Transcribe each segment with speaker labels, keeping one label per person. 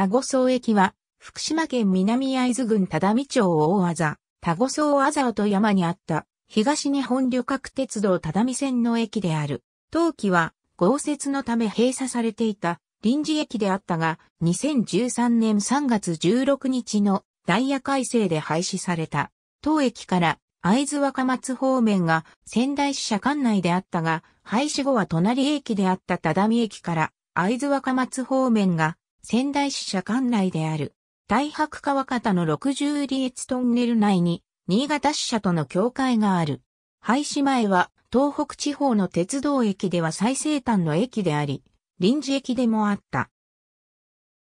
Speaker 1: 田子荘駅は、福島県南会津郡只見町大あざ、田子荘あざおと山にあった、東日本旅客鉄道只見線の駅である。当期は、豪雪のため閉鎖されていた臨時駅であったが、2013年3月16日のダイヤ改正で廃止された。当駅から会津若松方面が仙台支社管内であったが、廃止後は隣駅であった只見駅から会津若松方面が仙台支社管内である。大白川方の60里越トンネル内に新潟支社との境界がある。廃止前は東北地方の鉄道駅では最西端の駅であり、臨時駅でもあった。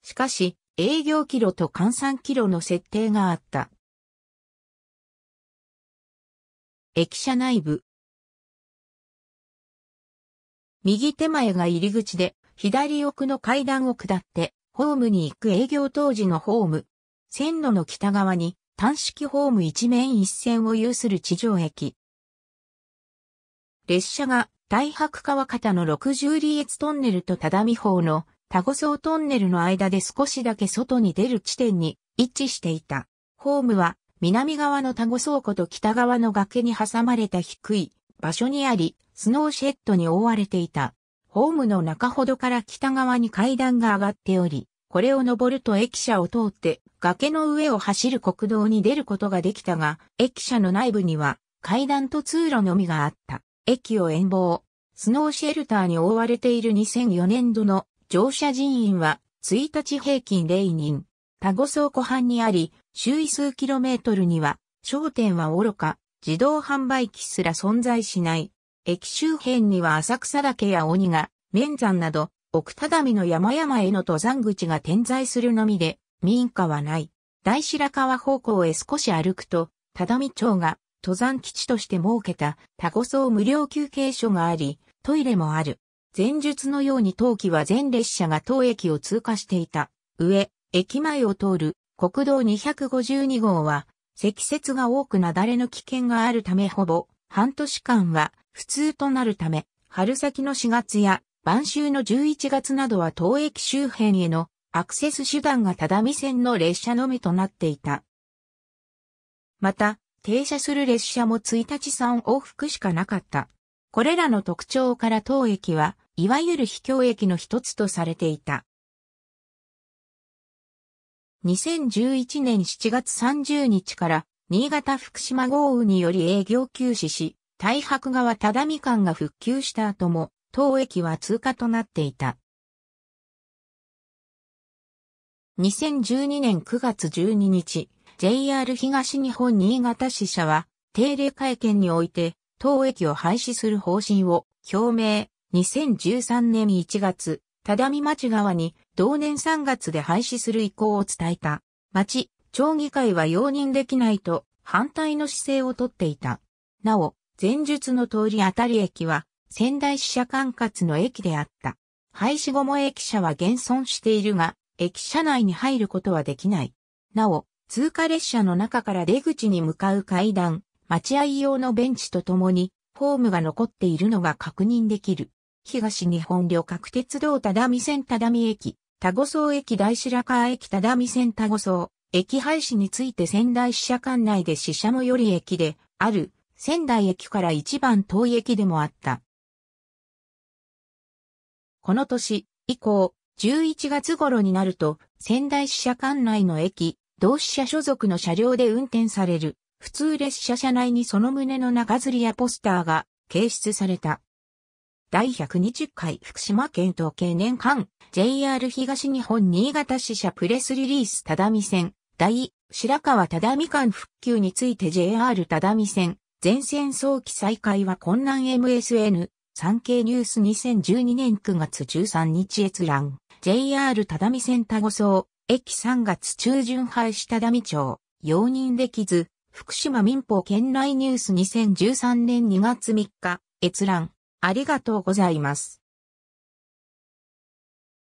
Speaker 1: しかし、営業キロと換算キロの設定があった。駅舎内部。右手前が入り口で、左奥の階段を下って、ホームに行く営業当時のホーム。線路の北側に、単式ホーム一面一線を有する地上駅。列車が大白川方の60里越トンネルと只見方の田子荘トンネルの間で少しだけ外に出る地点に一致していた。ホームは南側の田子倉庫と北側の崖に挟まれた低い場所にあり、スノーシェッドに覆われていた。ホームの中ほどから北側に階段が上がっており、これを登ると駅舎を通って崖の上を走る国道に出ることができたが、駅舎の内部には階段と通路のみがあった。駅を遠望、スノーシェルターに覆われている2004年度の乗車人員は1日平均0人。タゴ倉庫畔にあり、周囲数キロメートルには、商店は愚か、自動販売機すら存在しない。駅周辺には浅草岳や鬼が、面山など、奥只見の山々への登山口が点在するのみで、民家はない。大白川方向へ少し歩くと、只見町が登山基地として設けたタゴ層無料休憩所があり、トイレもある。前述のように当期は全列車が当駅を通過していた。上、駅前を通る国道252号は、積雪が多くなだれの危険があるためほぼ半年間は普通となるため、春先の4月や晩秋の11月などは当駅周辺へのアクセス手段が只見線の列車のみとなっていた。また、停車する列車も1日3往復しかなかった。これらの特徴から当駅は、いわゆる秘境駅の一つとされていた。2011年7月30日から新潟福島豪雨により営業休止し、大白川只見間が復旧した後も、当駅は通過となっていた。2012年9月12日、JR 東日本新潟支社は定例会見において当駅を廃止する方針を表明。2013年1月、只見町側に同年3月で廃止する意向を伝えた。町、町議会は容認できないと反対の姿勢をとっていた。なお、前述の通りあたり駅は仙台支社管轄の駅であった。廃止後も駅舎は現存しているが、駅舎内に入ることはできない。なお、通過列車の中から出口に向かう階段、待合用のベンチとともに、ホームが残っているのが確認できる。東日本旅客鉄道只見線只見駅、田子荘駅大白川駅只見線田子荘、駅廃止について仙台支社管内で支社最寄り駅で、ある、仙台駅から一番遠い駅でもあった。この年以降、11月頃になると、仙台支社管内の駅、同志社所属の車両で運転される普通列車車内にその旨の中吊りやポスターが掲出された。第120回福島県統計年間 JR 東日本新潟支社プレスリリース只見線第白川只見間復旧について JR 只見線全線早期再開は困難 MSN 産経ニュース2012年9月13日閲覧。JR 只見線田子荘駅3月中旬廃止只見町、容認できず、福島民法県内ニュース2013年2月3日、閲覧、ありがとうございます。